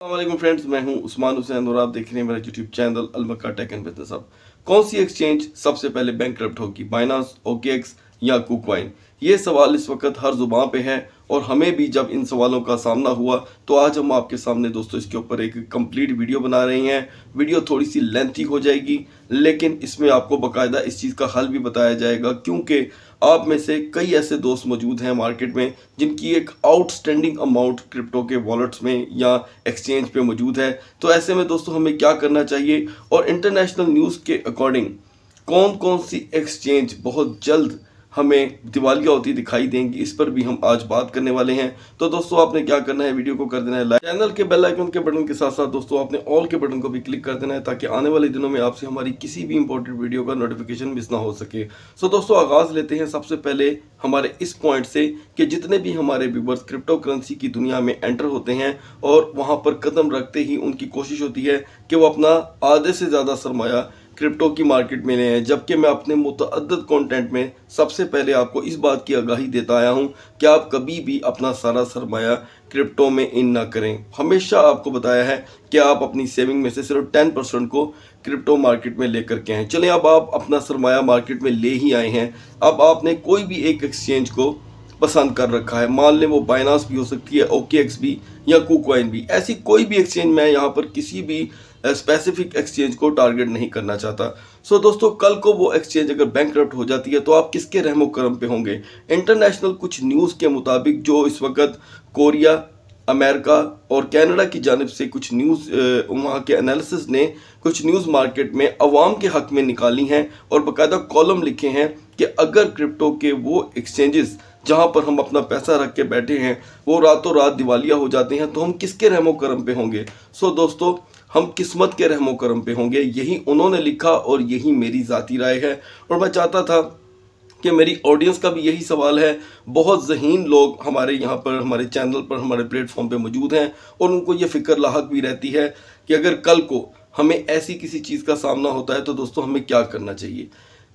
वालेकुम फ्रेंड्स मैं हूँ उस्मान हुसैन और आप देख रहे हैं मेरा यूट्यूब चैनल अलमक्का टेक एंड बिज़नेस अब कौन सी एक्सचेंज सबसे पहले बैंक होगी? बाइनास ओकेएक्स या कुकवाइन। ये सवाल इस वक्त हर ज़ुबान पे है और हमें भी जब इन सवालों का सामना हुआ तो आज हम आपके सामने दोस्तों इसके ऊपर एक कंप्लीट वीडियो बना रहे हैं। वीडियो थोड़ी सी लेंथी हो जाएगी, लेकिन इसमें आपको बकायदा इस चीज़ का हल भी बताया जाएगा, क्योंकि आप में से कई ऐसे दोस्त मौजूद हैं मार्केट में, जिनकी एक आउटस्टैंडिंग अमाउंट क्रिप्टो के वॉलेट्स में या एक्सचेंज पे मौजूद है। तो ऐसे में दोस्तों हमें क्या करना चाहिए और इंटरनेशनल न्यूज़ के अकॉर्डिंग कौन कौन सी एक्सचेंज बहुत जल्द हमें दिवालिया होती दिखाई देंगी इस पर भी हम आज बात करने वाले हैं। तो दोस्तों, आपने क्या करना है? वीडियो को कर देना है लाइक चैनल के बेल आइकन के बटन के साथ साथ दोस्तों, आपने ऑल के बटन को भी क्लिक कर देना है ताकि आने वाले दिनों में आपसे हमारी किसी भी इंपॉर्टेंट वीडियो का नोटिफिकेशन मिस ना हो सके। सो दोस्तों, आगाज़ लेते हैं सबसे पहले हमारे इस पॉइंट से कि जितने भी हमारे व्यूवर्स क्रिप्टो करेंसी की दुनिया में एंटर होते हैं और वहाँ पर कदम रखते ही उनकी कोशिश होती है कि वो अपना आधे से ज़्यादा सरमाया क्रिप्टो की मार्केट में ले हैं जबकि मैं अपने मुतद कंटेंट में सबसे पहले आपको इस बात की आगाही देता आया हूँ कि आप कभी भी अपना सारा सरमाया क्रिप्टो में इन ना करें। हमेशा आपको बताया है कि आप अपनी सेविंग में से सिर्फ़ टेन परसेंट को क्रिप्टो मार्केट में लेकर के आए। चलें, अब आप अपना सरमाया मार्केट में ले ही आए हैं। अब आपने कोई भी एक एक्सचेंज को पसंद कर रखा है। मान लें वो बाइनास भी हो सकती है ओके भी या कुकवाइन भी। ऐसी कोई भी एक्सचेंज मैं यहाँ पर किसी भी स्पेसिफिक एक्सचेंज को टारगेट नहीं करना चाहता। सो so, दोस्तों कल को वो एक्सचेंज अगर बैंक हो जाती है तो आप किसके रहमो करम पे होंगे? इंटरनेशनल कुछ न्यूज़ के मुताबिक जो इस वक्त कोरिया अमेरिका और कनाडा की जानब से कुछ न्यूज़ वहाँ के एनालिसिस ने कुछ न्यूज़ मार्केट में अवाम के हक में निकाली हैं और बाकायदा कॉलम लिखे हैं कि अगर क्रिप्टो के वो एक्सचेंजेस जहाँ पर हम अपना पैसा रख के बैठे हैं वो रातों रात दिवालिया हो जाते हैं तो हम किसके रहमो करम पे होंगे? सो दोस्तों हम किस्मत के रहमो करम पे होंगे। यही उन्होंने लिखा और यही मेरी ज़ाती राय है। और मैं चाहता था कि मेरी ऑडियंस का भी यही सवाल है। बहुत जहीन लोग हमारे यहाँ पर, हमारे चैनल पर, हमारे प्लेटफॉर्म पे मौजूद हैं और उनको ये फ़िक्र लाक भी रहती है कि अगर कल को हमें ऐसी किसी चीज़ का सामना होता है तो दोस्तों हमें क्या करना चाहिए?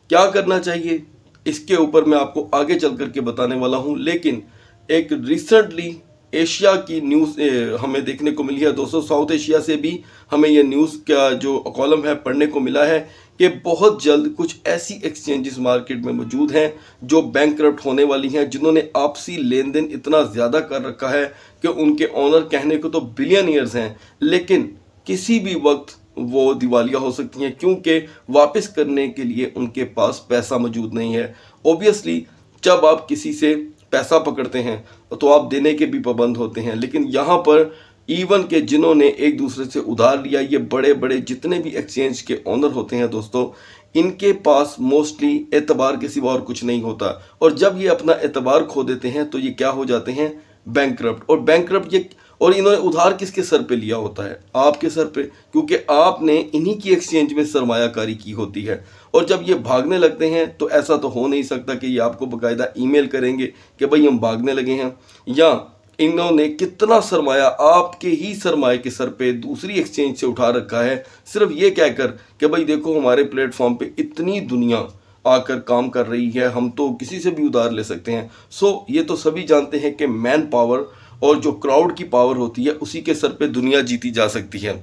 क्या करना चाहिए? इसके ऊपर मैं आपको आगे चल करके बताने वाला हूँ। लेकिन एक रिसेंटली एशिया की न्यूज़ हमें देखने को मिली है। दोस्तों, साउथ एशिया से भी हमें यह न्यूज़ का जो कॉलम है पढ़ने को मिला है कि बहुत जल्द कुछ ऐसी एक्सचेंजेस मार्केट में मौजूद हैं जो बैंक होने वाली हैं, जिन्होंने आपसी लेन देन इतना ज़्यादा कर रखा है कि उनके ऑनर कहने को तो बिलियन ईयर्स हैं, लेकिन किसी भी वक्त वो दिवालिया हो सकती हैं, क्योंकि वापस करने के लिए उनके पास पैसा मौजूद नहीं है। ओबियसली जब आप किसी से पैसा पकड़ते हैं तो आप देने के भी पाबंद होते हैं। लेकिन यहाँ पर इवन के जिन्होंने एक दूसरे से उधार लिया, ये बड़े बड़े जितने भी एक्सचेंज के ऑनर होते हैं दोस्तों, इनके पास मोस्टली एतबार के सिवा और कुछ नहीं होता। और जब ये अपना एतबार खो देते हैं तो ये क्या हो जाते हैं? बैंक और बैंक ये और इन्होंने उधार किसके सर पे लिया होता है? आपके सर पे। क्योंकि आपने इन्हीं की एक्सचेंज में सरमायाकारी की होती है। और जब ये भागने लगते हैं तो ऐसा तो हो नहीं सकता कि ये आपको बाकायदा ईमेल करेंगे कि भाई हम भागने लगे हैं। या इन्होंने कितना सरमाया, आपके ही सरमाए के सर पे दूसरी एक्सचेंज से उठा रखा है। सिर्फ़ ये कहकर कि भाई देखो, हमारे प्लेटफॉर्म पे इतनी दुनिया आकर काम कर रही है, हम तो किसी से भी उधार ले सकते हैं। सो ये तो सभी जानते हैं कि मैन पावर और जो क्राउड की पावर होती है, उसी के सर पे दुनिया जीती जा सकती है।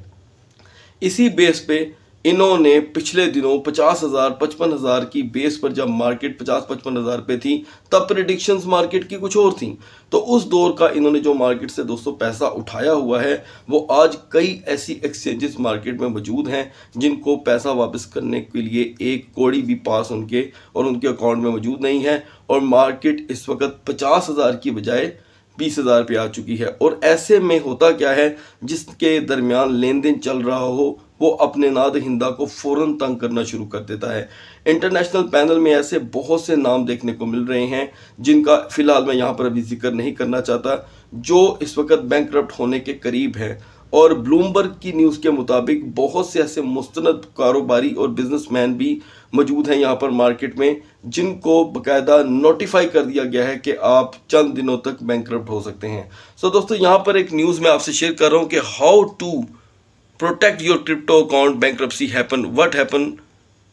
इसी बेस पे इन्होंने पिछले दिनों पचास हज़ार, पचपन हज़ार की बेस पर जब मार्केट पचास, पचपन हज़ार पे थी, तब प्रडिक्शंस मार्केट की कुछ और थी। तो उस दौर का इन्होंने जो मार्केट से दोस्तों पैसा उठाया हुआ है, वो आज कई ऐसी एक्सचेंजेस मार्केट में मौजूद हैं, जिनको पैसा वापस करने के लिए एक कोड़ी भी पास उनके और उनके अकाउंट में मौजूद नहीं है। और मार्केट इस वक्त पचास हज़ार की बजाय बीस हज़ार पे आ चुकी है। और ऐसे में होता क्या है, जिसके दरमियान लेन देन चल रहा हो, वो अपने नाद हिंदा को फ़ौरन तंग करना शुरू कर देता है। इंटरनेशनल पैनल में ऐसे बहुत से नाम देखने को मिल रहे हैं, जिनका फ़िलहाल मैं यहाँ पर अभी ज़िक्र नहीं करना चाहता, जो इस वक्त बैंक होने के करीब है। और ब्लूमबर्ग की न्यूज़ के मुताबिक बहुत से ऐसे मुस्तनद कारोबारी और बिजनेसमैन भी मौजूद हैं यहाँ पर मार्केट में जिनको बकायदा नोटिफाई कर दिया गया है कि आप चंद दिनों तक बैंक हो सकते हैं। सो so, दोस्तों यहाँ पर एक न्यूज़ मैं आपसे शेयर कर रहा हूँ कि how to protect your crypto account bank happen what happen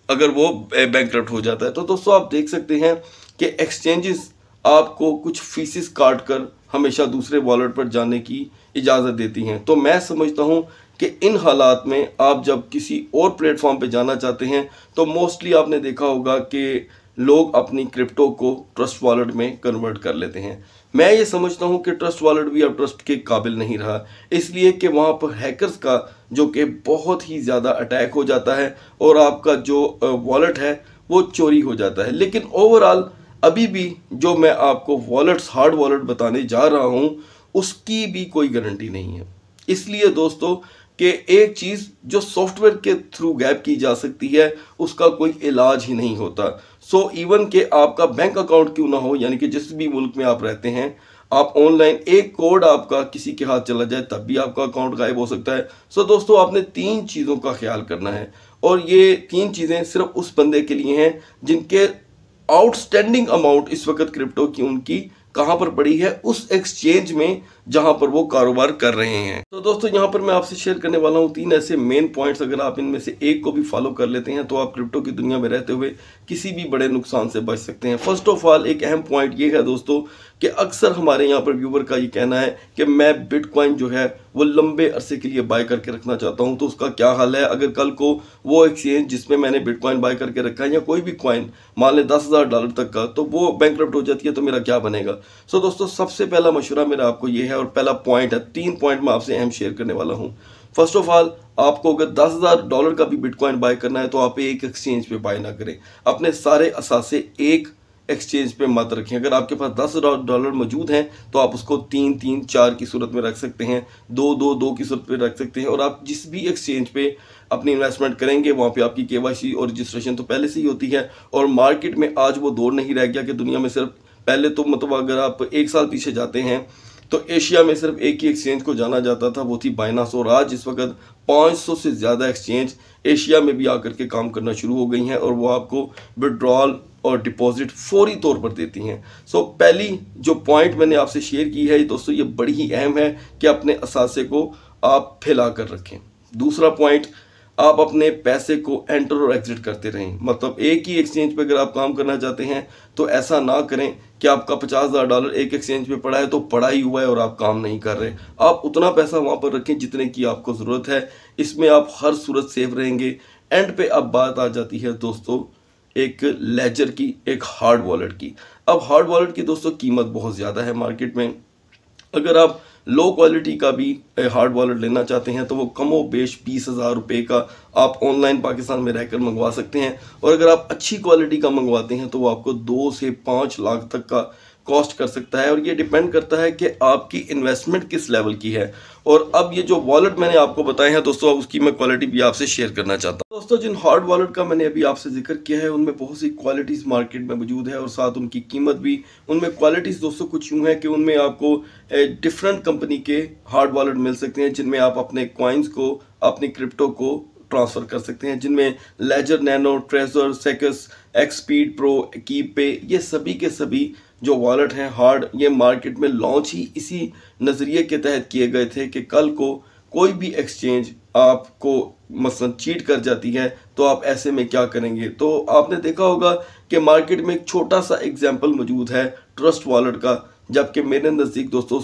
अगर वो बैंक हो जाता है। तो दोस्तों आप देख सकते हैं कि एक्सचेंजेस आपको कुछ फीसिस काट कर हमेशा दूसरे वॉलेट पर जाने की इजाज़त देती हैं। तो मैं समझता हूँ कि इन हालात में आप जब किसी और प्लेटफॉर्म पे जाना चाहते हैं तो मोस्टली आपने देखा होगा कि लोग अपनी क्रिप्टो को ट्रस्ट वॉलेट में कन्वर्ट कर लेते हैं। मैं ये समझता हूँ कि ट्रस्ट वॉलेट भी अब ट्रस्ट के काबिल नहीं रहा, इसलिए कि वहाँ पर हैकर्स का, जो कि बहुत ही ज़्यादा अटैक हो जाता है और आपका जो वॉलेट है, वो चोरी हो जाता है। लेकिन ओवरऑल अभी भी जो मैं आपको वॉलेट्स हार्ड वॉलेट बताने जा रहा हूँ, उसकी भी कोई गारंटी नहीं है। इसलिए दोस्तों, कि एक चीज़ जो सॉफ्टवेयर के थ्रू गैप की जा सकती है, उसका कोई इलाज ही नहीं होता। सो इवन के आपका बैंक अकाउंट क्यों ना हो यानी कि जिस भी मुल्क में आप रहते हैं आप ऑनलाइन एक कोड आपका किसी के हाथ चला जाए तब भी आपका अकाउंट गायब हो सकता है। सो so, दोस्तों आपने तीन चीज़ों का ख्याल करना है और ये तीन चीज़ें सिर्फ़ उस बंदे के लिए हैं जिनके आउटस्टैंडिंग अमाउंट इस वक्त क्रिप्टो की उनकी कहाँ पर पड़ी है, उस एक्सचेंज में जहाँ पर वो कारोबार कर रहे हैं। तो दोस्तों, यहाँ पर मैं आपसे शेयर करने वाला हूँ तीन ऐसे मेन पॉइंट्स अगर आप इनमें से एक को भी फॉलो कर लेते हैं तो आप क्रिप्टो की दुनिया में रहते हुए किसी भी बड़े नुकसान से बच सकते हैं। फ़र्स्ट ऑफ़ ऑल एक अहम पॉइंट ये है दोस्तों कि अक्सर हमारे यहाँ पर व्यूवर का ये कहना है कि मैं बिटकॉइन जो है वो लंबे अरसे के लिए बाय करके रखना चाहता हूँ तो उसका क्या हाल है? अगर कल को वो एक्सचेंज जिसमें मैंने बिटकॉइन बाय करके रखा है या कोई भी कॉइन मान लें दस हज़ार डॉलर तक का तो वो बैंक हो जाती है तो मेरा क्या बनेगा? सो so, दोस्तों सबसे पहला मशुरा मेरा आपको ये है और पहला पॉइंट है तीन पॉइंट मैं आपसे अहम शेयर करने वाला हूँ। फ़र्स्ट ऑफ़ ऑल आपको अगर दस हज़ार डॉलर का भी बिटकॉइन बाय करना है तो आप एक एक्सचेंज पे बाय ना करें। अपने सारे असासे एक एक्सचेंज पे मत रखें। अगर आपके पास दस डॉलर मौजूद हैं तो आप उसको तीन तीन, चार की सूरत में रख सकते हैं। दो दो दो की सूरत में रख सकते हैं और आप जिस भी एक्सचेंज पे अपनी इन्वेस्टमेंट करेंगे, वहाँ पे आपकी के और रजिस्ट्रेशन तो पहले से ही होती है। और मार्केट में आज वो दौर नहीं रह गया कि दुनिया में सिर्फ़, पहले तो मतलब अगर आप एक साल पीछे जाते हैं तो एशिया में सिर्फ़ एक ही एक्सचेंज को जाना जाता था वो थी बाइनास और आज इस वक्त 500 से ज़्यादा एक्सचेंज एशिया में भी आकर के काम करना शुरू हो गई हैं और वो आपको विड्रॉल और डिपॉजिट फौरी तौर पर देती हैं। सो so, पहली जो पॉइंट मैंने आपसे शेयर की है दोस्तों ये बड़ी ही अहम है कि अपने असासे को आप फैला कर रखें। दूसरा पॉइंट आप अपने पैसे को एंटर और एग्जिट करते रहें। मतलब एक ही एक्सचेंज पे अगर आप काम करना चाहते हैं तो ऐसा ना करें कि आपका पचास हज़ार डॉलर एक एक्सचेंज पे पड़ा है तो पड़ा ही हुआ है और आप काम नहीं कर रहे। आप उतना पैसा वहाँ पर रखें जितने की आपको ज़रूरत है। इसमें आप हर सूरत सेफ़ रहेंगे। एंड पे अब बात आ जाती है दोस्तों, एक लेजर की, एक हार्ड वॉलेट की। अब हार्ड वॉलेट की दोस्तों, कीमत बहुत ज़्यादा है मार्केट में। अगर आप लो क्वालिटी का भी हार्ड वॉलेट लेना चाहते हैं तो वो कमो बेश बीस हज़ार रुपये का आप ऑनलाइन पाकिस्तान में रहकर मंगवा सकते हैं। और अगर आप अच्छी क्वालिटी का मंगवाते हैं तो वो आपको दो से पाँच लाख तक का कॉस्ट कर सकता है और ये डिपेंड करता है कि आपकी इन्वेस्टमेंट किस लेवल की है। और अब ये जो वॉलेट मैंने आपको बताए हैं दोस्तों, उसकी मैं क्वालिटी भी आपसे शेयर करना चाहता हूँ। दोस्तों, जिन हार्ड वॉलेट का मैंने अभी आपसे ज़िक्र किया है, उनमें बहुत सी क्वालिटीज़ मार्केट में मौजूद है और साथ उनकी कीमत भी। उनमें क्वालिटीज़ दोस्तों कुछ यूँ है कि उनमें आपको डिफरेंट कंपनी के हार्ड वॉलेट मिल सकते हैं, जिनमें आप अपने क्वाइंस को, अपने क्रिप्टो को ट्रांसफ़र कर सकते हैं, जिनमें लेजर नैनो ट्रेजर सेकस एक्सपीड प्रो की पे ये सभी के सभी जो वॉलेट हैं हार्ड ये मार्केट में लॉन्च ही इसी नज़रिए के तहत किए गए थे कि कल को कोई भी एक्सचेंज आपको मसलन चीट कर जाती है तो आप ऐसे में क्या करेंगे? तो आपने देखा होगा कि मार्केट में एक छोटा सा एग्ज़ाम्पल मौजूद है ट्रस्ट वॉलेट का, जबकि मेरे नज़दीक दोस्तों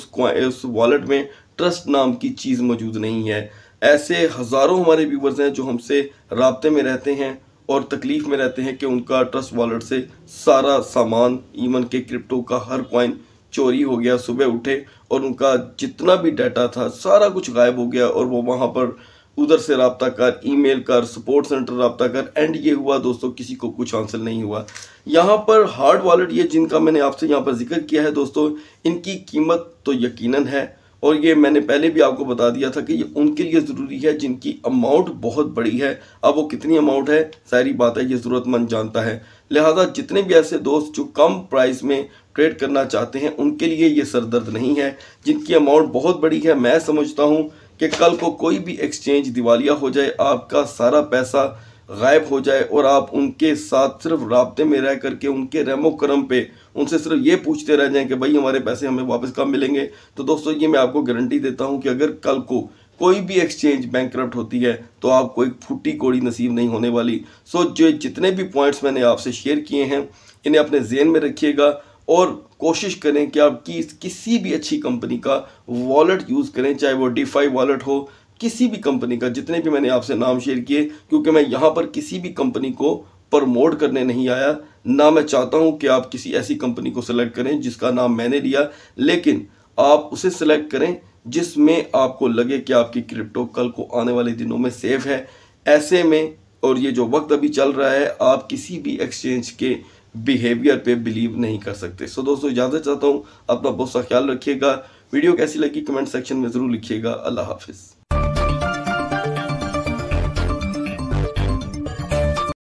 उस वॉलेट में ट्रस्ट नाम की चीज़ मौजूद नहीं है। ऐसे हज़ारों हमारे व्यूवर्स हैं जो हमसे रबते में रहते हैं और तकलीफ़ में रहते हैं कि उनका ट्रस्ट वॉलेट से सारा सामान इवन के क्रिप्टो का हर कॉइन चोरी हो गया, सुबह उठे और उनका जितना भी डाटा था, सारा कुछ गायब हो गया और वो वहाँ पर उधर से रबता कर, ईमेल कर सपोर्ट सेंटर रबता कर एंड ये हुआ दोस्तों, किसी को कुछ हासिल नहीं हुआ। यहाँ पर हार्ड वॉलेट ये जिनका मैंने आपसे यहाँ पर ज़िक्र किया है दोस्तों, इनकी कीमत तो यकीनन है और ये मैंने पहले भी आपको बता दिया था कि ये उनके लिए ज़रूरी है, जिनकी अमाउंट बहुत बड़ी है। अब वो कितनी अमाउंट है? सारी बात है ये ज़रूरतमंद जानता है। लिहाजा जितने भी ऐसे दोस्त जो कम प्राइस में ट्रेड करना चाहते हैं, उनके लिए ये सरदर्द नहीं है। जिनकी अमाउंट बहुत बड़ी है, मैं समझता हूँ कि कल को कोई भी एक्सचेंज दिवालिया हो जाए, आपका सारा पैसा गायब हो जाए और आप उनके साथ सिर्फ़ रबते में रह करके उनके रेमो करम पे उनसे सिर्फ़ ये पूछते रह जाएँ कि भाई हमारे पैसे हमें वापस कब मिलेंगे? तो दोस्तों ये मैं आपको गारंटी देता हूँ कि अगर कल को कोई भी एक्सचेंज बैंक होती है तो आपको एक फूटी कोड़ी नसीब नहीं होने वाली। सो जो जितने भी पॉइंट्स मैंने आपसे शेयर किए हैं इन्हें अपने जेन में रखिएगा और कोशिश करें कि आप की, किसी भी अच्छी कंपनी का वॉलेट यूज़ करें चाहे वो डिफाई वॉलेट हो किसी भी कंपनी का, जितने भी मैंने आपसे नाम शेयर किए, क्योंकि मैं यहाँ पर किसी भी कंपनी को प्रमोट करने नहीं आया, ना मैं चाहता हूँ कि आप किसी ऐसी कंपनी को सिलेक्ट करें जिसका नाम मैंने लिया, लेकिन आप उसे सिलेक्ट करें जिसमें आपको लगे कि आपकी क्रिप्टो कल को आने वाले दिनों में सेफ़ है। ऐसे में, और ये जो वक्त अभी चल रहा है, आप किसी भी एक्सचेंज के बिहेवियर पे बिलीव नहीं कर सकते। सो दोस्तों, इजाज़त चाहता हूँ, अपना बहुत सा ख्याल रखिएगा। वीडियो कैसी लगी कमेंट सेक्शन में ज़रूर लिखिएगा। अल्लाह हाफिज़।